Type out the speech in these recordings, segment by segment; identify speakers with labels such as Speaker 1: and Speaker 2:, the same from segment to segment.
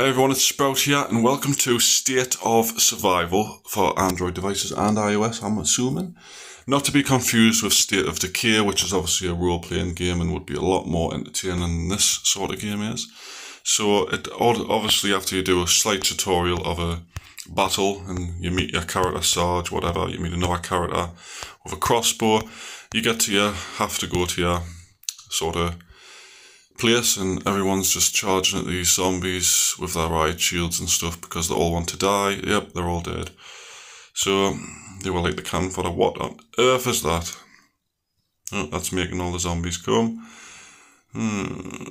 Speaker 1: Hey everyone, it's Sprout here, and welcome to State of Survival for Android devices and iOS, I'm assuming. Not to be confused with State of Decay, which is obviously a role playing game and would be a lot more entertaining than this sort of game is. So, it obviously, after you do a slight tutorial of a battle and you meet your character Sarge, whatever, you meet another character with a crossbow, you get to your, have to go to your sort of place and everyone's just charging at these zombies with their riot shields and stuff because they all want to die. Yep, they're all dead. So they were like the cannon fodder. What on earth is that? Oh, that's making all the zombies come. Hmm.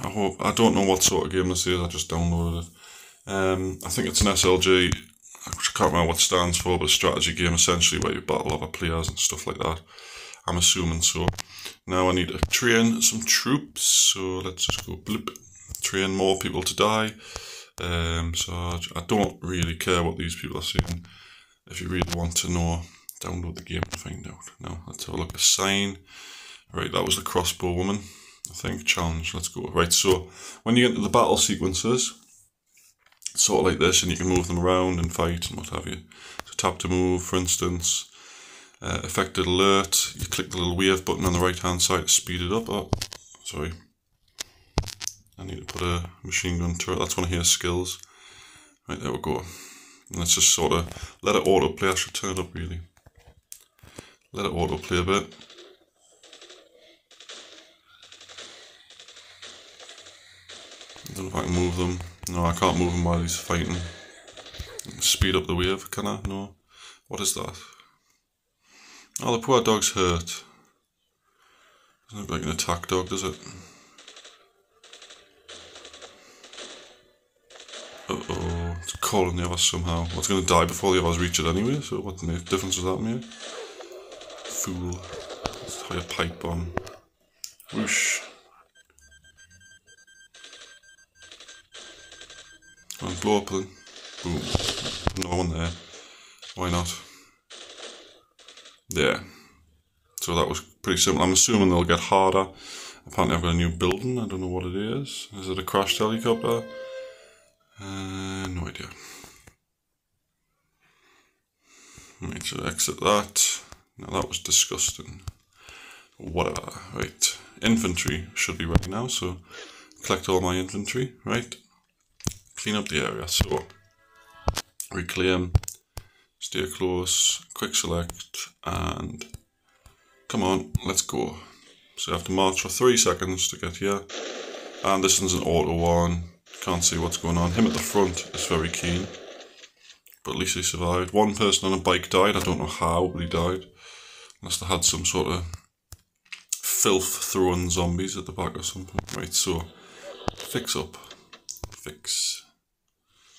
Speaker 1: I hope I don't know what sort of game this is. I just downloaded it. Um, I think it's an SLG. I can't remember what stands for, but a strategy game essentially where you battle other players and stuff like that. I'm assuming so. Now I need to train some troops, so let's just go blip. Train more people to die. Um, so I don't really care what these people are saying. If you really want to know, download the game and find out. Now let's have a look. Assign. Right, that was the crossbow woman. I think challenge. Let's go. Right, so when you get into the battle sequences, sort of like this, and you can move them around and fight and what have you. So tap to move, for instance uh, affected alert, you click the little wave button on the right hand side to speed it up. Oh, sorry. I need to put a machine gun turret, that's one of his skills. Right, there we go. And let's just sort of let it autoplay, I should turn it up really. Let it autoplay a bit. I don't know if I can move them. No, I can't move them while he's fighting. Speed up the wave, can I? No. What is that? Oh, the poor dog's hurt. Doesn't look like an attack dog, does it? Uh-oh, it's calling the others somehow. Well, it's going to die before the others reach it anyway, so what difference does that make? Fool. Let's tie a pipe bomb. Whoosh. On, blow up then. Boom. No one there. Why not? Yeah. So that was pretty simple. I'm assuming they'll get harder. Apparently I've got a new building. I don't know what it is. Is it a crashed helicopter? Uh, no idea. Right, so exit that. Now that was disgusting. Whatever. Right. Infantry should be ready now, so collect all my infantry, right? Clean up the area. So reclaim steer close, quick select, and come on, let's go. So you have to march for three seconds to get here. And this one's an auto one, can't see what's going on. Him at the front is very keen, but at least he survived. One person on a bike died, I don't know how, but he died. Must have had some sort of filth throwing zombies at the back or something. Right, so fix up. Fix.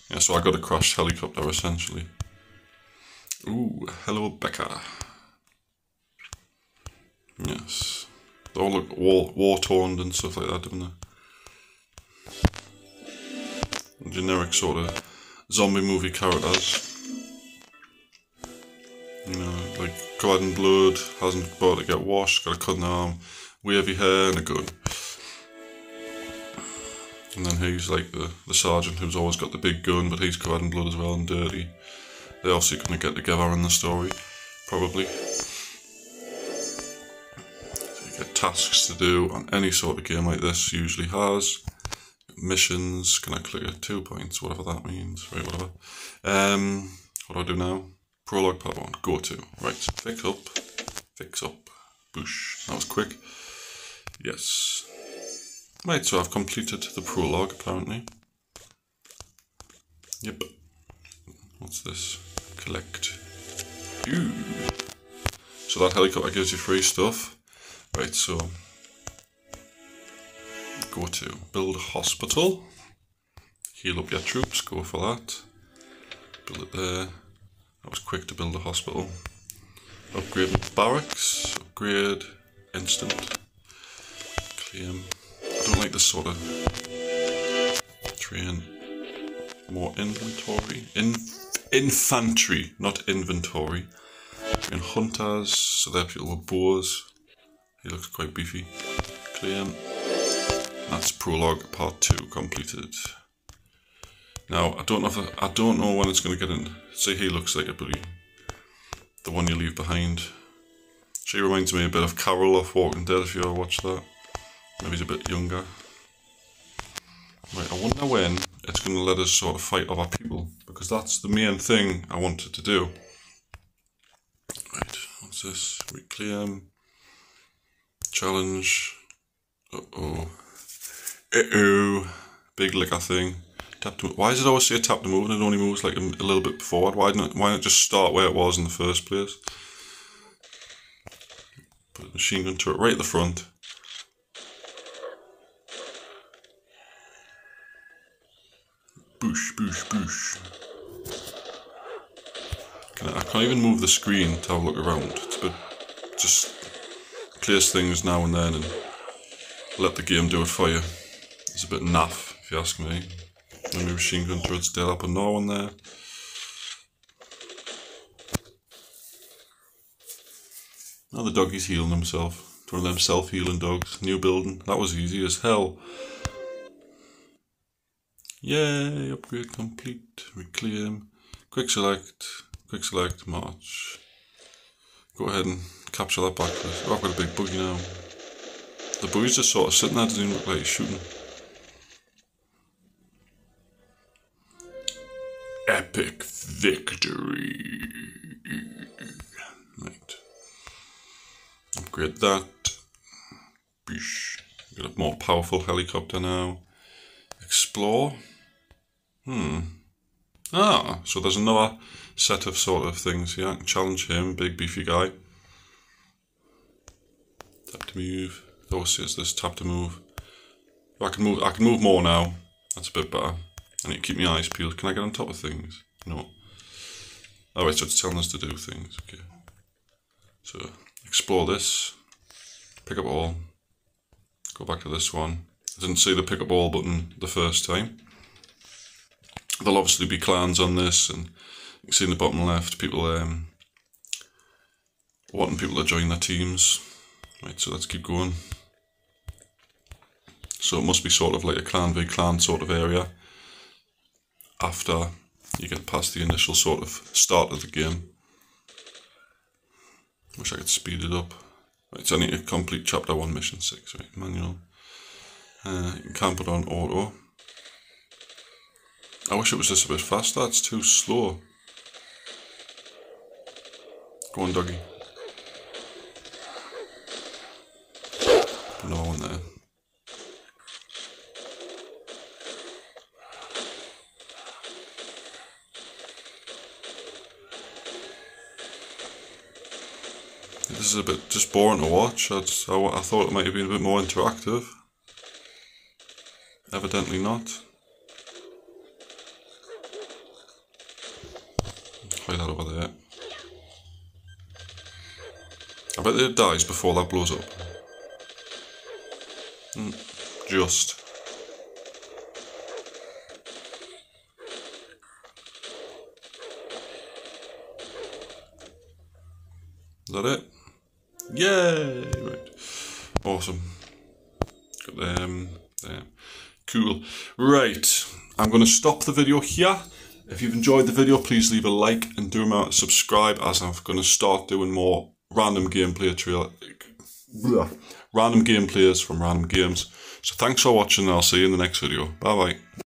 Speaker 1: Yeah, so I got a crashed helicopter essentially. Ooh, hello Becca. Yes. They all look war, war-torn and stuff like that, don't they? Generic sort of zombie movie characters. You know, like covered in blood, hasn't got to get washed, got a cut in the arm, wavy hair and a gun. And then he's like the, the sergeant who's always got the big gun, but he's covered in blood as well and dirty. They're also going to get together in the story, probably. So you get tasks to do on any sort of game like this usually has. Missions, can I click at two points, whatever that means, right, whatever. Um, what do I do now? Prologue part one, go to. Right, fix up, fix up, boosh. That was quick. Yes. Right, so I've completed the prologue apparently. Yep. What's this? So that helicopter gives you free stuff. Right, so go to build a hospital. Heal up your troops, go for that. Build it there. That was quick to build a hospital. Upgrade barracks, upgrade instant. Claim. I don't like this sort of train. More inventory. In infantry, not inventory. And hunters, so they're people with bows. He looks quite beefy. Claim. That's prologue part two completed. Now I don't know if I, I don't know when it's going to get in. See, he looks like a buddy. The one you leave behind. She reminds me a bit of Carol off Walking Dead. If you ever watched that, maybe he's a bit younger. Right, I wonder when it's going to let us sort of fight other people because that's the main thing I wanted to do. Right, what's this? Reclaim. Challenge. Uh oh. Uh oh. Big liquor thing. Tap to Why does it always say tap to move and it only moves like a, a little bit forward? Why not, why not just start where it was in the first place? Put a machine gun turret right at the front. Boosh, boosh, boosh. Can I, I, can't even move the screen to have a look around. Bit, just place things now and then and let the game do it for you. It's a bit naff, if you ask me. Maybe machine gun turret's dead up and no one there. Now the doggy's healing himself. It's one of them self-healing dogs. New building. That was easy as hell. Yay, upgrade complete, reclaim, quick select, quick select, march. Go ahead and capture that back. Oh, I've got a big buggy now. The buggy's just sort of sitting there, doesn't look like he's shooting. Epic victory. Right. Upgrade that. Bish. Got a more powerful helicopter now. Explore. Hmm. Ah, so there's another set of sort of things can challenge him, big beefy guy. Tap to move. Oh, says this tap to move. I can move. I can move more now. That's a bit better. I need to keep my eyes peeled. Can I get on top of things? No. Oh, wait, so it's telling us to do things. Okay. So explore this. Pick up all. Go back to this one. I didn't see the pick up all button the first time. There'll obviously be clans on this, and you can see in the bottom left people um, wanting people to join their teams. Right, so let's keep going. So it must be sort of like a clan v clan sort of area after you get past the initial sort of start of the game. Wish I could speed it up. Right, it's only a complete chapter 1 mission 6, right, manual. Uh, you can put on auto. I wish it was just a bit faster, it's too slow. Go on, doggy. No one there. This is a bit just boring to watch. I, just, I, I thought it might have been a bit more interactive. Evidently not. Play that over there. I bet it dies before that blows up. Mm, just. Is that it? Yay! Right. Awesome. Got them there. Cool. Right. I'm going to stop the video here. If you've enjoyed the video, please leave a like and do remember to subscribe as I'm going to start doing more random gameplay trail, random gameplays from random games. So thanks for watching and I'll see you in the next video. Bye bye.